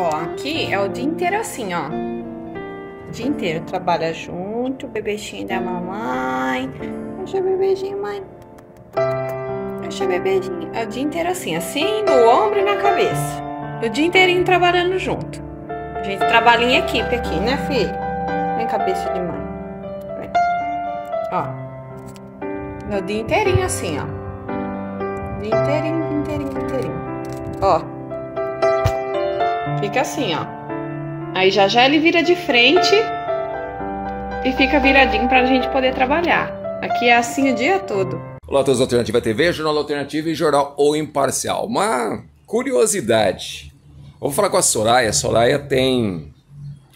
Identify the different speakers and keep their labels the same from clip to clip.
Speaker 1: Ó, aqui é o dia inteiro assim, ó. O dia inteiro trabalha junto, o bebezinho da mamãe. Deixa o bebezinho, mãe. Deixa o bebezinho. É o dia inteiro assim, assim, no ombro e na cabeça. O dia inteirinho trabalhando junto. A gente trabalha em equipe aqui, né, filho? Vem cabeça de mãe. Ó. É o dia inteirinho assim, ó. Dia inteirinho, inteirinho, inteirinho. Ó. Fica assim, ó. Aí já já ele vira de frente e fica viradinho pra gente poder trabalhar. Aqui é assim o dia todo.
Speaker 2: Olá a todos, Alternativa TV, Jornal Alternativa e Jornal O Imparcial. Uma curiosidade. Vou falar com a Soraya. A Soraya tem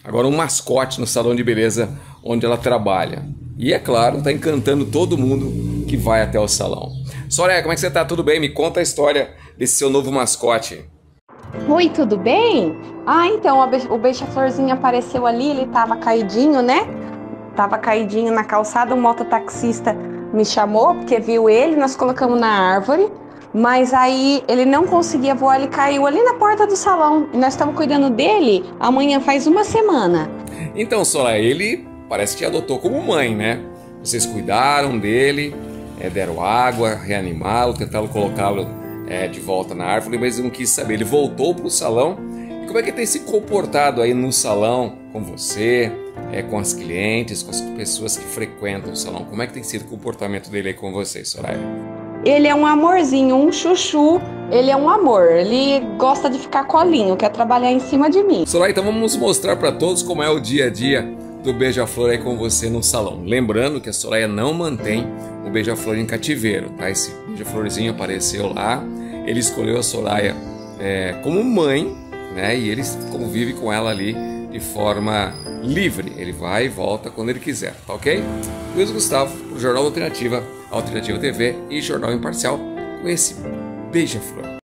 Speaker 2: agora um mascote no salão de beleza onde ela trabalha. E é claro, está encantando todo mundo que vai até o salão. Soraya, como é que você está? Tudo bem? Me conta a história desse seu novo mascote.
Speaker 1: Oi, tudo bem? Ah, então, o beija-florzinho apareceu ali, ele tava caidinho, né? Tava caidinho na calçada, um mototaxista me chamou, porque viu ele, nós colocamos na árvore, mas aí ele não conseguia voar, ele caiu ali na porta do salão. E nós estamos cuidando dele amanhã faz uma semana.
Speaker 2: Então, Soraya, ele parece que adotou como mãe, né? Vocês cuidaram dele, é, deram água, reanimá-lo, tentaram colocá-lo é, de volta na árvore, mas não quis saber. Ele voltou para o salão. E como é que ele tem se comportado aí no salão com você, é, com as clientes, com as pessoas que frequentam o salão? Como é que tem sido o comportamento dele aí com você, Soraya?
Speaker 1: Ele é um amorzinho, um chuchu. Ele é um amor. Ele gosta de ficar colinho, quer trabalhar em cima de mim.
Speaker 2: Soraya, então vamos mostrar para todos como é o dia a dia do Beija-Flor aí com você no salão. Lembrando que a Soraya não mantém o Beija-Flor em cativeiro, tá? Esse Beija-Florzinho apareceu lá, ele escolheu a Soraya é, como mãe, né? E ele convive com ela ali de forma livre. Ele vai e volta quando ele quiser, tá ok? Luiz Gustavo, o Jornal Alternativa, Alternativa TV e Jornal Imparcial com esse Beija-Flor.